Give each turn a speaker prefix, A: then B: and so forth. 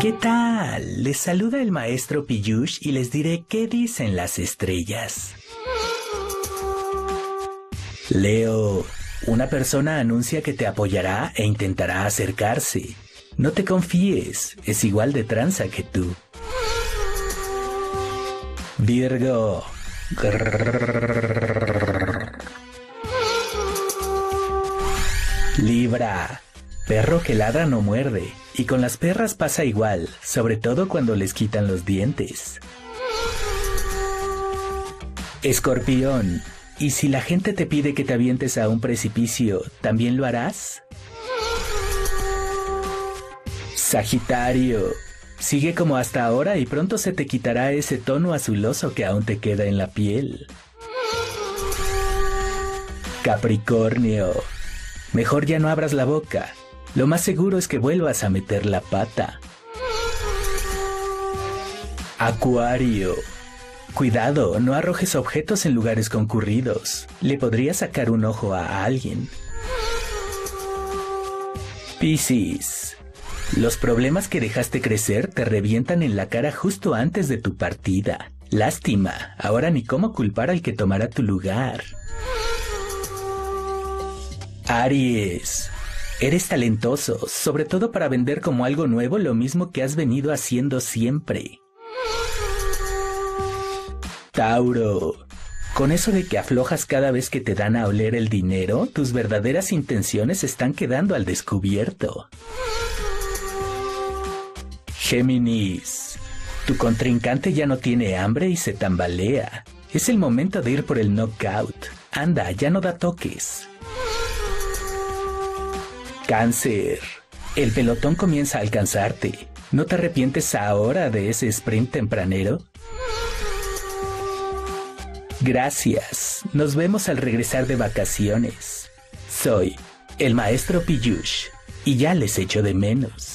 A: ¿Qué tal? Les saluda el maestro Piyush y les diré qué dicen las estrellas. Leo, una persona anuncia que te apoyará e intentará acercarse. No te confíes, es igual de tranza que tú. Virgo. Libra. Perro que ladra no muerde. Y con las perras pasa igual, sobre todo cuando les quitan los dientes. Escorpión. ¿Y si la gente te pide que te avientes a un precipicio, también lo harás? Sagitario. Sigue como hasta ahora y pronto se te quitará ese tono azuloso que aún te queda en la piel. Capricornio. Mejor ya no abras la boca. Lo más seguro es que vuelvas a meter la pata. Acuario. Cuidado, no arrojes objetos en lugares concurridos. Le podría sacar un ojo a alguien. Piscis. Los problemas que dejaste crecer te revientan en la cara justo antes de tu partida. Lástima, ahora ni cómo culpar al que tomará tu lugar. Aries. Eres talentoso, sobre todo para vender como algo nuevo lo mismo que has venido haciendo siempre. Tauro. Con eso de que aflojas cada vez que te dan a oler el dinero, tus verdaderas intenciones están quedando al descubierto. Géminis. Tu contrincante ya no tiene hambre y se tambalea. Es el momento de ir por el knockout. Anda, ya no da toques. Cáncer. El pelotón comienza a alcanzarte. ¿No te arrepientes ahora de ese sprint tempranero? Gracias. Nos vemos al regresar de vacaciones. Soy el maestro Piyush y ya les echo de menos.